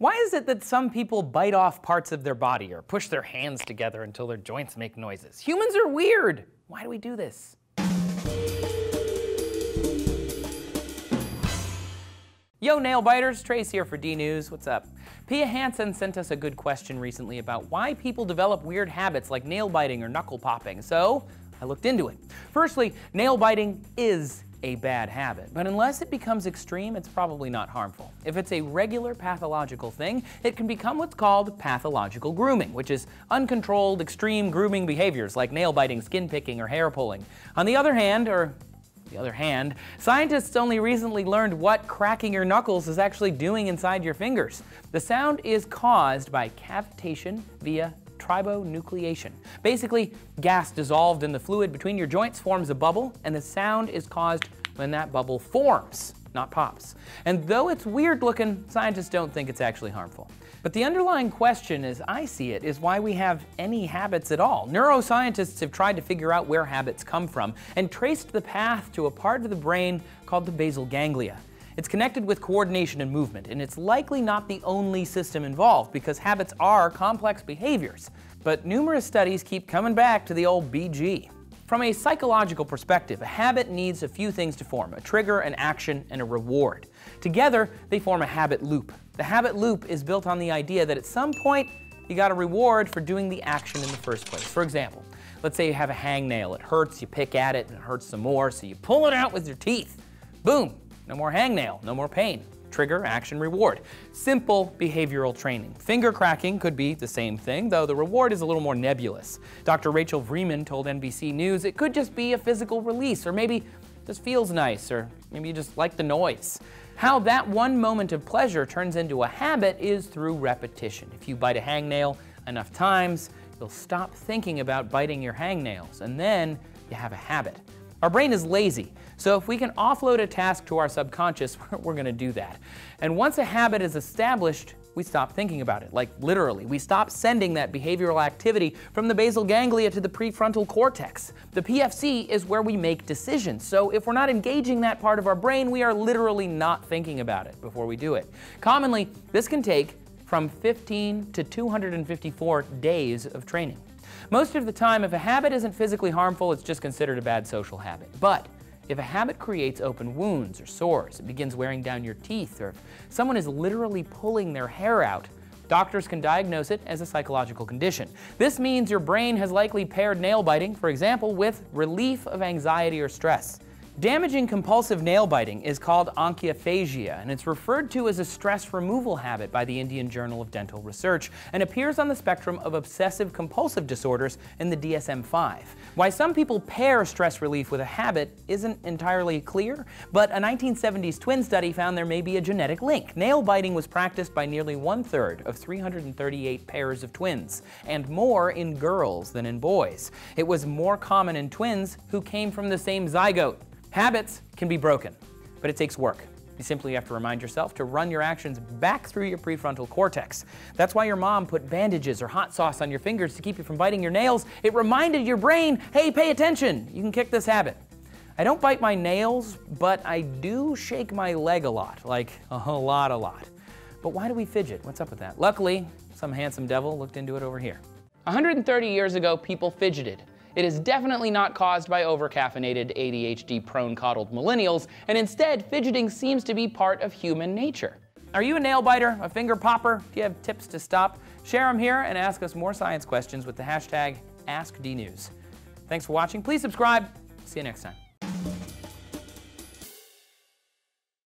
Why is it that some people bite off parts of their body or push their hands together until their joints make noises? Humans are weird. Why do we do this? Yo, nail biters, Trace here for D News. What's up? Pia Hansen sent us a good question recently about why people develop weird habits like nail biting or knuckle popping. So I looked into it. Firstly, nail biting is a bad habit. But unless it becomes extreme, it's probably not harmful. If it's a regular pathological thing, it can become what's called pathological grooming, which is uncontrolled, extreme grooming behaviors like nail biting, skin picking, or hair pulling. On the other hand, or the other hand, scientists only recently learned what cracking your knuckles is actually doing inside your fingers. The sound is caused by cavitation via tribonucleation. Basically, gas dissolved in the fluid between your joints forms a bubble, and the sound is caused when that bubble forms, not pops. And though it's weird looking, scientists don't think it's actually harmful. But the underlying question, as I see it, is why we have any habits at all. Neuroscientists have tried to figure out where habits come from and traced the path to a part of the brain called the basal ganglia. It's connected with coordination and movement, and it's likely not the only system involved because habits are complex behaviors. But numerous studies keep coming back to the old BG. From a psychological perspective, a habit needs a few things to form a trigger, an action, and a reward. Together, they form a habit loop. The habit loop is built on the idea that at some point, you got a reward for doing the action in the first place. For example, let's say you have a hangnail. It hurts, you pick at it, and it hurts some more, so you pull it out with your teeth. Boom, no more hangnail, no more pain. Trigger, action, reward. Simple behavioral training. Finger cracking could be the same thing, though the reward is a little more nebulous. Dr. Rachel Vreeman told NBC News it could just be a physical release, or maybe just feels nice, or maybe you just like the noise. How that one moment of pleasure turns into a habit is through repetition. If you bite a hangnail enough times, you'll stop thinking about biting your hangnails, and then you have a habit. Our brain is lazy, so if we can offload a task to our subconscious, we're going to do that. And once a habit is established, we stop thinking about it, like literally. We stop sending that behavioral activity from the basal ganglia to the prefrontal cortex. The PFC is where we make decisions, so if we're not engaging that part of our brain, we are literally not thinking about it before we do it. Commonly, this can take from 15 to 254 days of training. Most of the time, if a habit isn't physically harmful, it's just considered a bad social habit. But if a habit creates open wounds or sores, it begins wearing down your teeth, or if someone is literally pulling their hair out, doctors can diagnose it as a psychological condition. This means your brain has likely paired nail biting, for example, with relief of anxiety or stress. Damaging compulsive nail biting is called onychophagia, and it's referred to as a stress removal habit by the Indian Journal of Dental Research and appears on the spectrum of obsessive compulsive disorders in the DSM-5. Why some people pair stress relief with a habit isn't entirely clear, but a 1970s twin study found there may be a genetic link. Nail biting was practiced by nearly one-third of 338 pairs of twins, and more in girls than in boys. It was more common in twins who came from the same zygote. Habits can be broken, but it takes work. You simply have to remind yourself to run your actions back through your prefrontal cortex. That's why your mom put bandages or hot sauce on your fingers to keep you from biting your nails. It reminded your brain, hey, pay attention, you can kick this habit. I don't bite my nails, but I do shake my leg a lot, like a lot, a lot. But why do we fidget? What's up with that? Luckily, some handsome devil looked into it over here. 130 years ago, people fidgeted. It is definitely not caused by overcaffeinated, ADHD-prone coddled millennials, and instead, fidgeting seems to be part of human nature. Are you a nail biter, a finger popper? Do you have tips to stop? Share them here and ask us more science questions with the hashtag AskDNews. Thanks for watching. Please subscribe. See you next time.